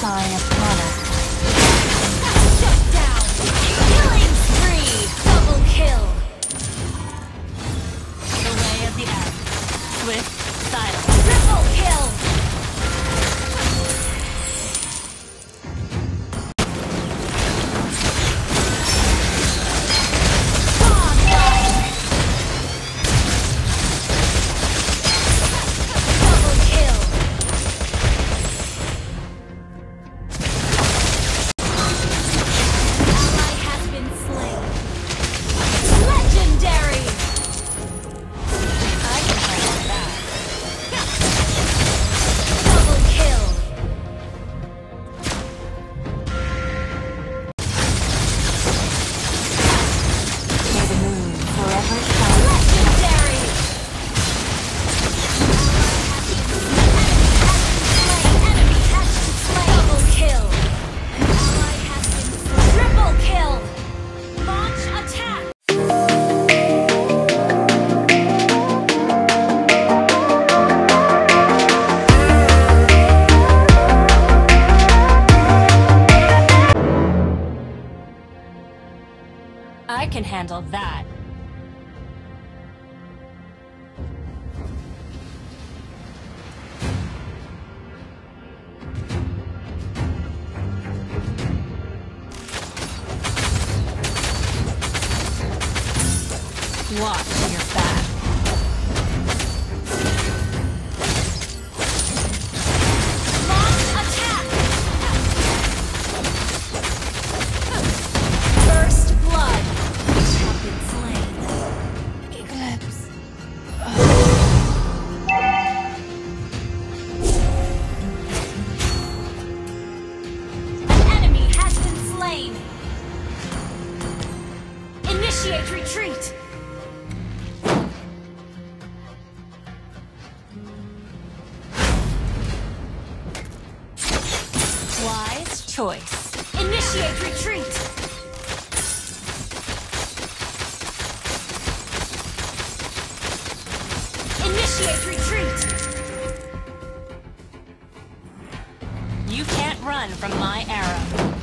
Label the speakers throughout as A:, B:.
A: sign of honor.
B: Shut down! Killing spree! Double kill!
C: The way of the arrow. Swift, can handle that. Watch your back.
B: Initiate retreat.
C: Wise choice.
B: Initiate retreat. Initiate retreat.
C: You can't run from my arrow.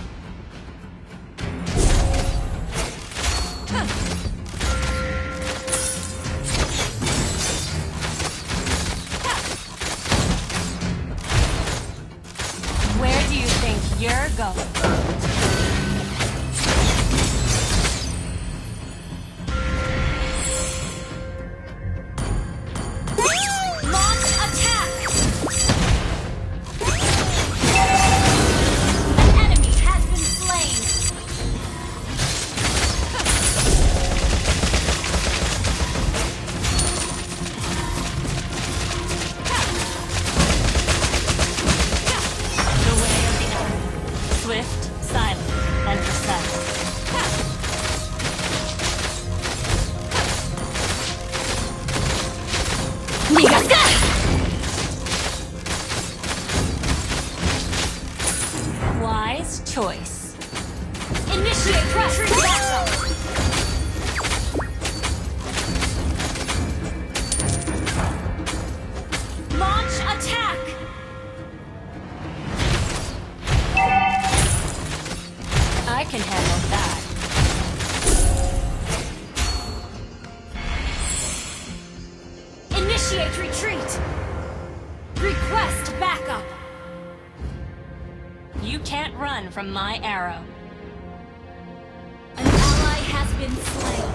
B: Been slain.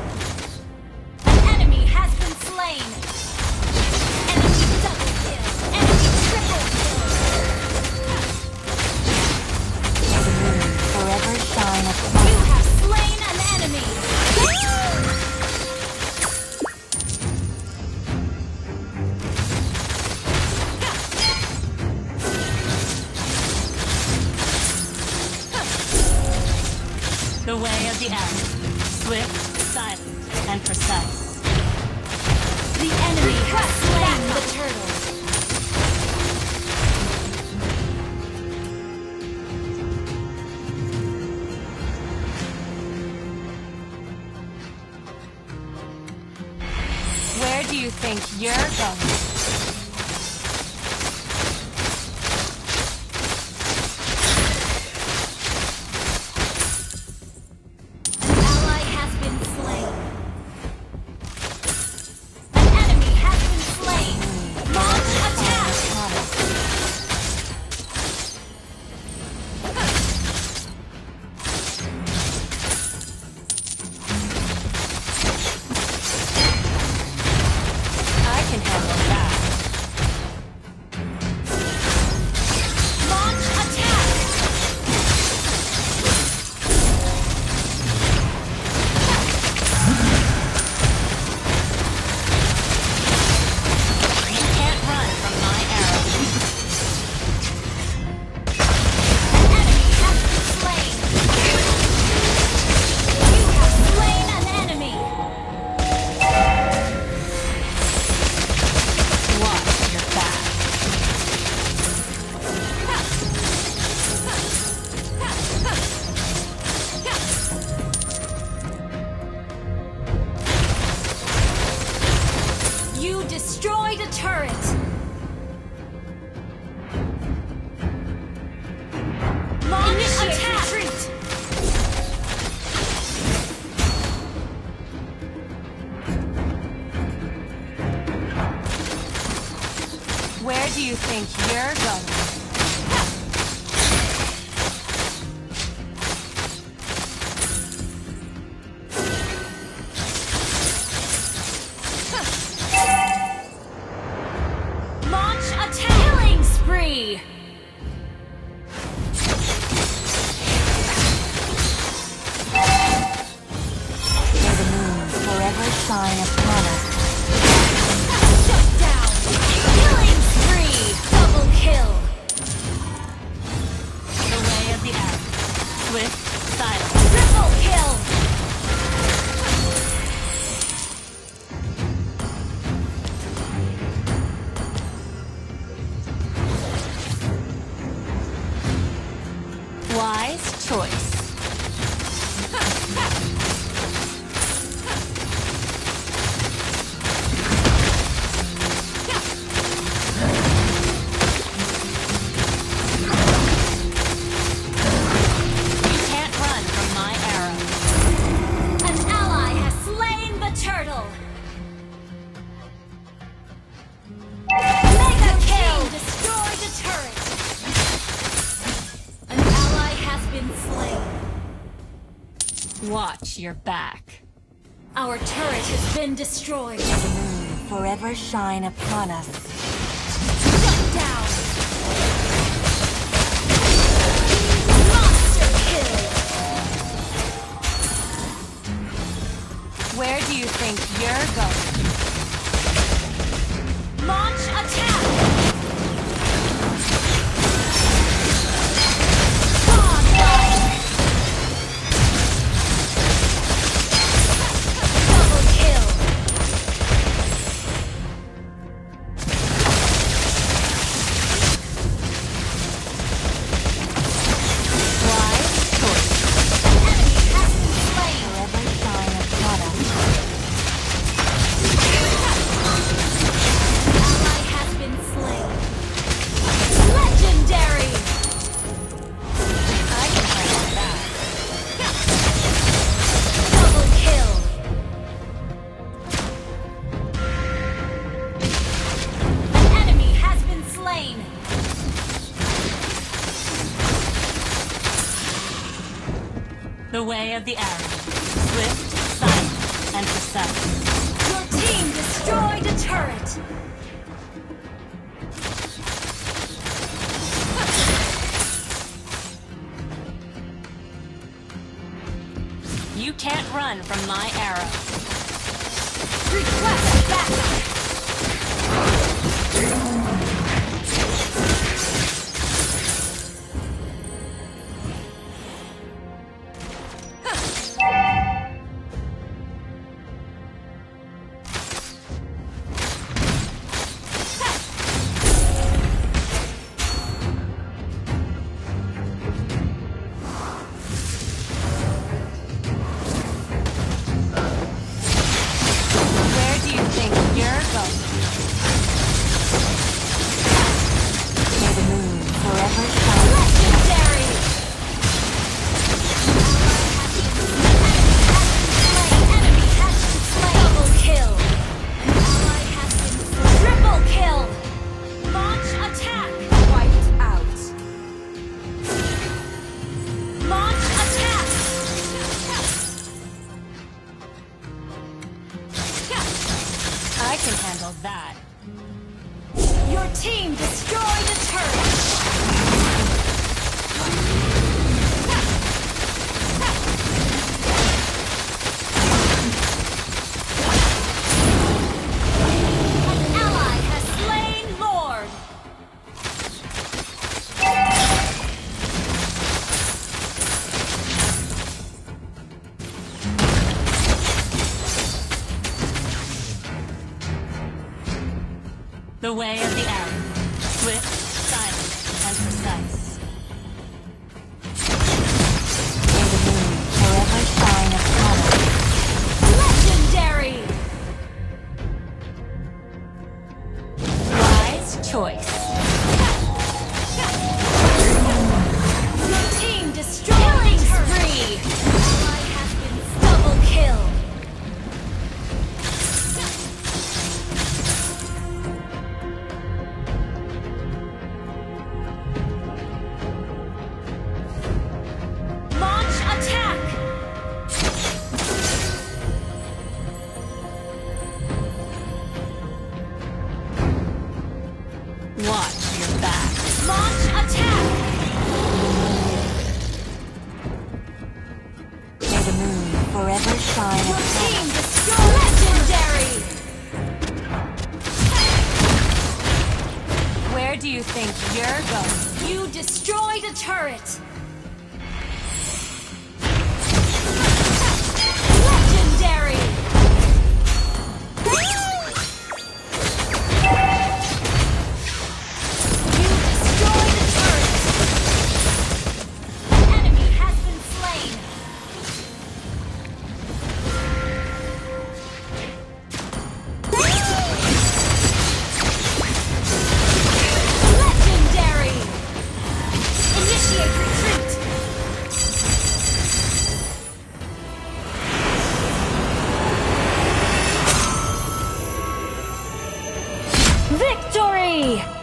B: An enemy has been slain. Enemy double kill. Enemy triple
A: May the moon forever shine upon
B: You have slain an enemy.
C: The way of the arrow. Swift, silent, and precise.
B: The enemy has slain the turtle.
C: Where do you think you're going?
B: turret! slain.
C: Watch your back.
B: Our turret has been destroyed.
A: The moon forever shine upon us.
B: Shut down! Monster kill!
C: Where do you think you're going? The way of the arrow. Swift, silent, and precise.
B: Your team destroyed a turret!
C: You can't run from my arrow.
B: Request backup!
A: Moon forever shine upon
B: legendary!
C: Where do you think you're going?
B: You destroyed a turret! way!